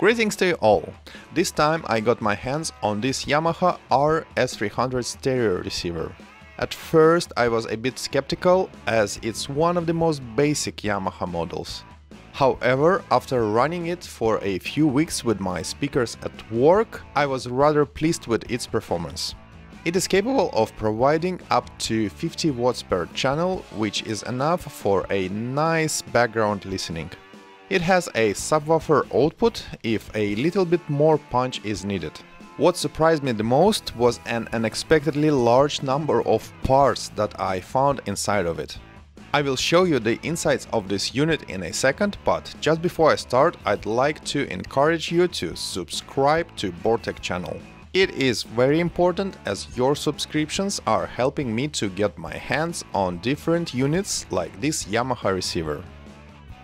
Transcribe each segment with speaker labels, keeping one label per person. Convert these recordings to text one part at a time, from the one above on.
Speaker 1: Greetings to you all! This time I got my hands on this Yamaha RS300 stereo receiver. At first I was a bit skeptical as it's one of the most basic Yamaha models. However, after running it for a few weeks with my speakers at work, I was rather pleased with its performance. It is capable of providing up to 50 watts per channel, which is enough for a nice background listening. It has a subwoofer output if a little bit more punch is needed. What surprised me the most was an unexpectedly large number of parts that I found inside of it. I will show you the insides of this unit in a second, but just before I start, I'd like to encourage you to subscribe to Bored Tech channel. It is very important as your subscriptions are helping me to get my hands on different units like this Yamaha receiver.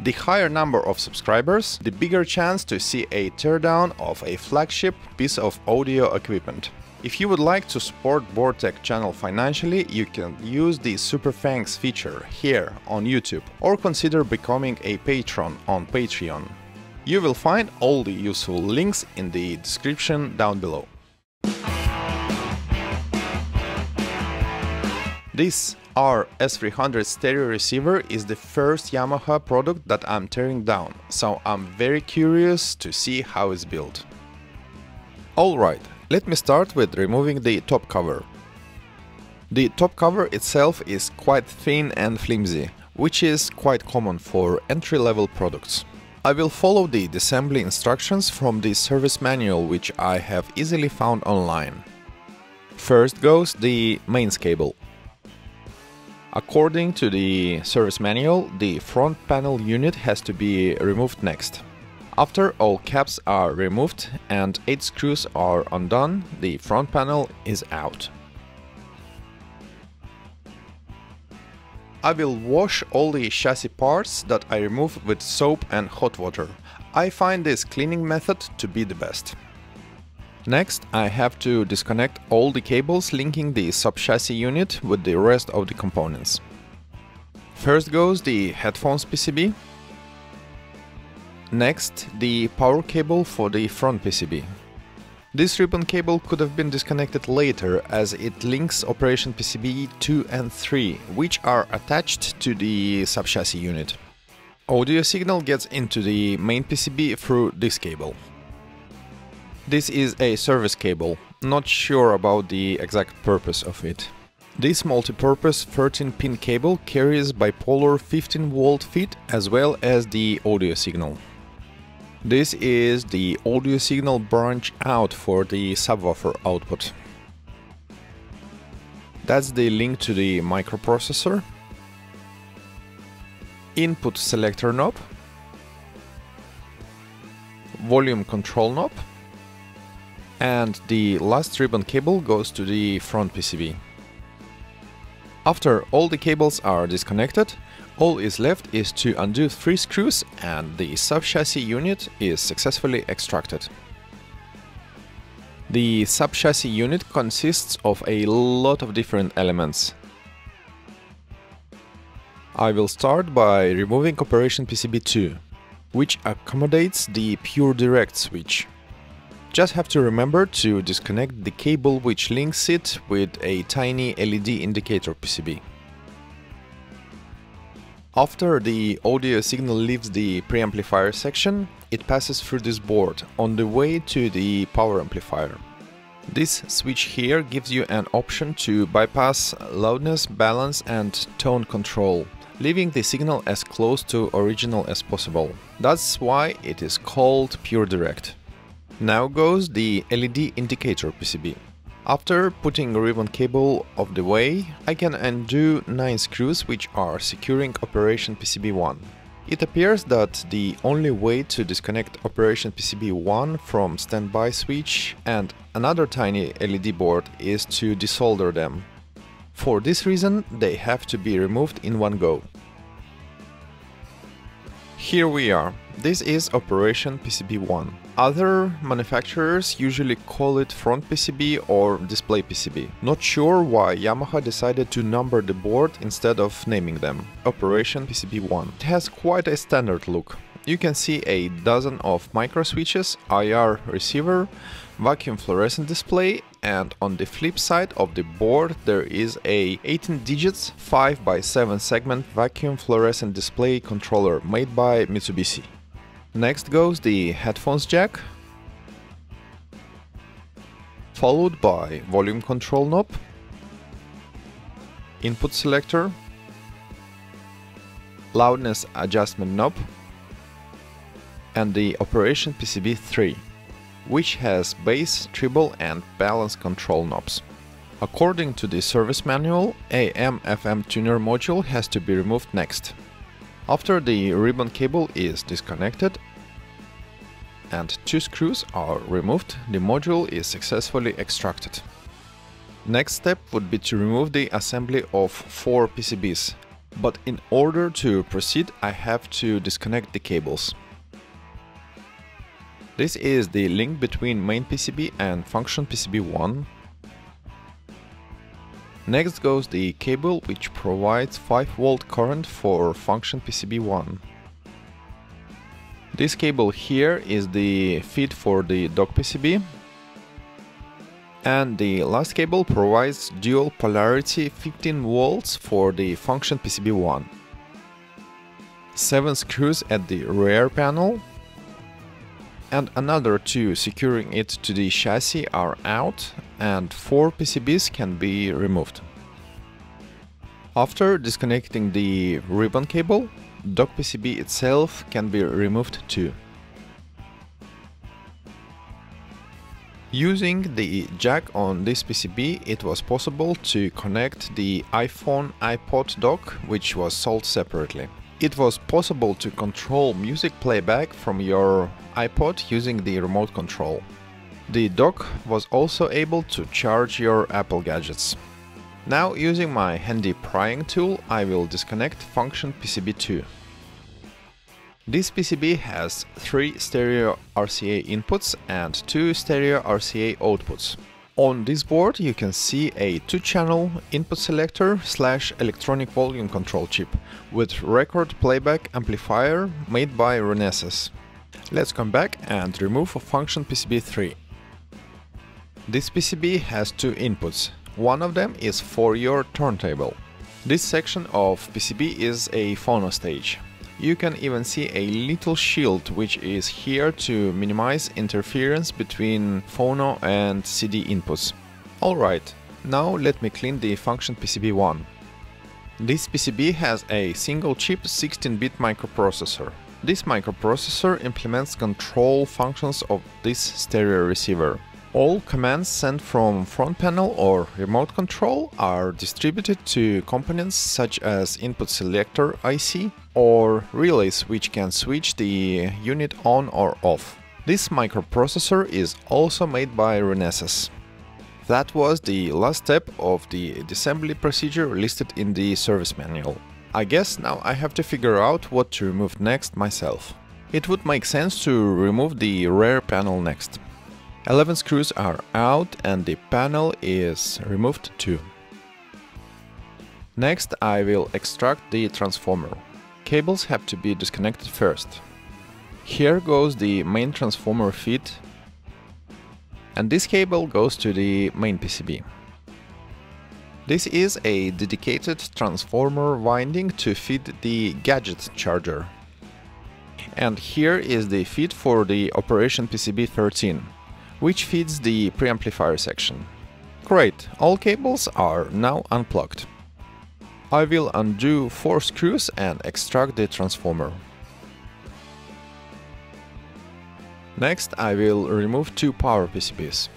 Speaker 1: The higher number of subscribers, the bigger chance to see a teardown of a flagship piece of audio equipment. If you would like to support Bored Tech channel financially, you can use the Super Thanks feature here on YouTube or consider becoming a patron on Patreon. You will find all the useful links in the description down below. This RS300 stereo receiver is the first Yamaha product that I'm tearing down, so I'm very curious to see how it's built. Alright, let me start with removing the top cover. The top cover itself is quite thin and flimsy, which is quite common for entry-level products. I will follow the disassembly instructions from the service manual which I have easily found online. First goes the mains cable. According to the service manual, the front panel unit has to be removed next. After all caps are removed and 8 screws are undone, the front panel is out. I will wash all the chassis parts that I remove with soap and hot water. I find this cleaning method to be the best. Next, I have to disconnect all the cables linking the sub-chassis unit with the rest of the components. First goes the headphones PCB. Next, the power cable for the front PCB. This ribbon cable could have been disconnected later as it links operation PCB 2 and 3, which are attached to the sub-chassis unit. Audio signal gets into the main PCB through this cable. This is a service cable, not sure about the exact purpose of it. This multi-purpose 13-pin cable carries bipolar 15V feed as well as the audio signal. This is the audio signal branch out for the subwoofer output. That's the link to the microprocessor. Input selector knob. Volume control knob and the last ribbon cable goes to the front PCB. After all the cables are disconnected, all is left is to undo three screws and the sub-chassis unit is successfully extracted. The sub-chassis unit consists of a lot of different elements. I will start by removing operation PCB2, which accommodates the pure direct switch. Just have to remember to disconnect the cable which links it with a tiny LED indicator PCB. After the audio signal leaves the preamplifier section, it passes through this board on the way to the power amplifier. This switch here gives you an option to bypass loudness, balance and tone control, leaving the signal as close to original as possible. That's why it is called Pure Direct. Now goes the LED indicator PCB. After putting ribbon cable of the way, I can undo 9 screws which are securing operation PCB1. It appears that the only way to disconnect operation PCB1 from standby switch and another tiny LED board is to desolder them. For this reason, they have to be removed in one go. Here we are. This is Operation PCB1. Other manufacturers usually call it front PCB or display PCB. Not sure why Yamaha decided to number the board instead of naming them. Operation PCB1. It has quite a standard look. you can see a dozen of micro switches, IR receiver, vacuum fluorescent display and on the flip side of the board there is a 18 digits 5 by 7 segment vacuum fluorescent display controller made by Mitsubishi. Next goes the headphones jack, followed by volume control knob, input selector, loudness adjustment knob, and the operation PCB 3, which has bass, treble and balance control knobs. According to the service manual, AM-FM tuner module has to be removed next. After the ribbon cable is disconnected and two screws are removed, the module is successfully extracted. Next step would be to remove the assembly of four PCBs, but in order to proceed I have to disconnect the cables. This is the link between main PCB and function PCB1. Next goes the cable which provides 5V current for function PCB1. This cable here is the feed for the dock PCB and the last cable provides dual polarity 15 volts for the function PCB1. 7 screws at the rear panel and another two securing it to the chassis are out and four PCBs can be removed. After disconnecting the ribbon cable, dock PCB itself can be removed too. Using the jack on this PCB, it was possible to connect the iPhone iPod dock, which was sold separately. It was possible to control music playback from your iPod using the remote control. The dock was also able to charge your Apple gadgets. Now using my handy prying tool I will disconnect function PCB2. This PCB has three stereo RCA inputs and two stereo RCA outputs. On this board you can see a two-channel input selector slash electronic volume control chip with record playback amplifier made by Renesas. Let's come back and remove a function PCB3. This PCB has two inputs. One of them is for your turntable. This section of PCB is a phono stage. You can even see a little shield which is here to minimize interference between phono and CD inputs. Alright, now let me clean the function PCB1. This PCB has a single chip 16-bit microprocessor. This microprocessor implements control functions of this stereo receiver. All commands sent from front panel or remote control are distributed to components such as input selector IC or relays which can switch the unit on or off. This microprocessor is also made by Renesas. That was the last step of the disassembly procedure listed in the service manual. I guess now I have to figure out what to remove next myself. It would make sense to remove the rear panel next. 11 screws are out and the panel is removed too. Next I will extract the transformer. Cables have to be disconnected first. Here goes the main transformer feed and this cable goes to the main PCB. This is a dedicated transformer winding to feed the gadget charger. And here is the feed for the operation PCB 13 which feeds the preamplifier section. Great, all cables are now unplugged. I will undo 4 screws and extract the transformer. Next I will remove two power PCBs.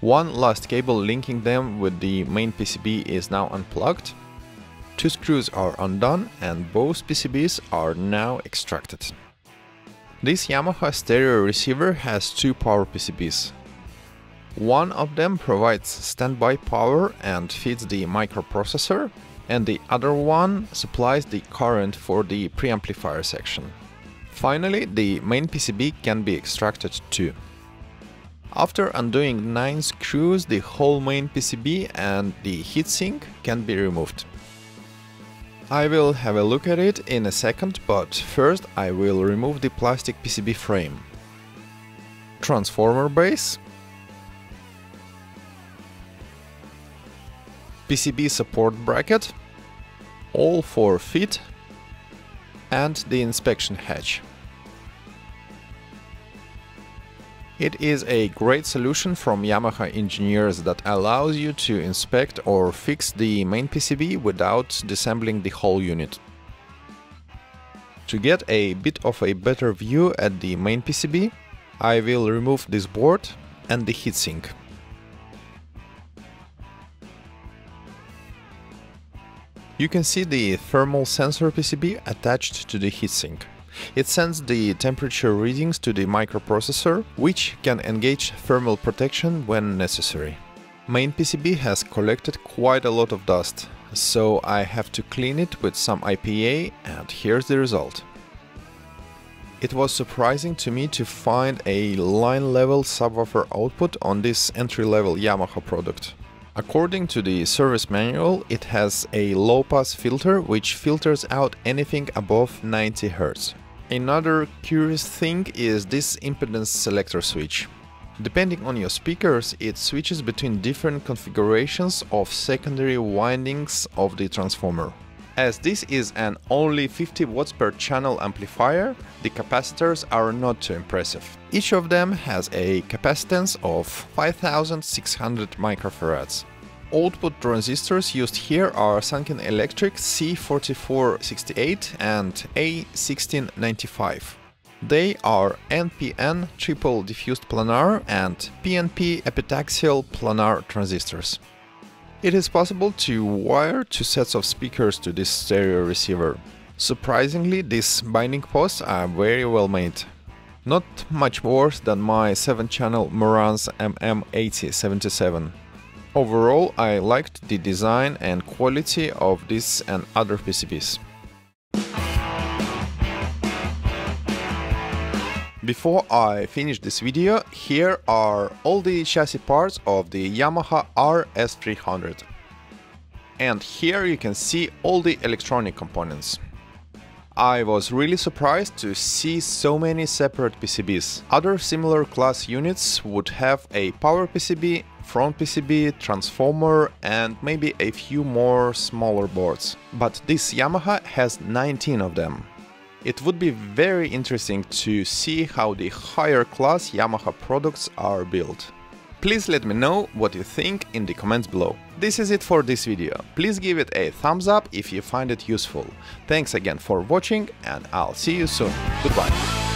Speaker 1: One last cable linking them with the main PCB is now unplugged. Two screws are undone and both PCBs are now extracted. This Yamaha stereo receiver has two power PCBs. One of them provides standby power and feeds the microprocessor, and the other one supplies the current for the preamplifier section. Finally, the main PCB can be extracted too. After undoing 9 screws, the whole main PCB and the heatsink can be removed. I will have a look at it in a second, but first I will remove the plastic PCB frame. Transformer base PCB support bracket, all 4 feet and the inspection hatch. It is a great solution from Yamaha engineers that allows you to inspect or fix the main PCB without disassembling the whole unit. To get a bit of a better view at the main PCB, I will remove this board and the heatsink. You can see the thermal sensor PCB attached to the heatsink. It sends the temperature readings to the microprocessor, which can engage thermal protection when necessary. Main PCB has collected quite a lot of dust, so I have to clean it with some IPA and here's the result. It was surprising to me to find a line-level subwoofer output on this entry-level Yamaha product. According to the service manual, it has a low-pass filter which filters out anything above 90 Hz. Another curious thing is this impedance selector switch. Depending on your speakers, it switches between different configurations of secondary windings of the transformer. As this is an only 50 watts per channel amplifier, the capacitors are not too impressive. Each of them has a capacitance of 5600 microfarads. Output transistors used here are Sanken Electric C4468 and A1695. They are NPN triple diffused planar and PNP epitaxial planar transistors. It is possible to wire two sets of speakers to this stereo receiver. Surprisingly, these binding posts are very well made. Not much worse than my 7-channel Marantz MM8077. Overall, I liked the design and quality of this and other PCBs. Before I finish this video, here are all the chassis parts of the Yamaha RS300. And here you can see all the electronic components. I was really surprised to see so many separate PCBs. Other similar class units would have a power PCB, front PCB, transformer and maybe a few more smaller boards. But this Yamaha has 19 of them. It would be very interesting to see how the higher class Yamaha products are built. Please let me know what you think in the comments below. This is it for this video. Please give it a thumbs up if you find it useful. Thanks again for watching and I'll see you soon. Goodbye.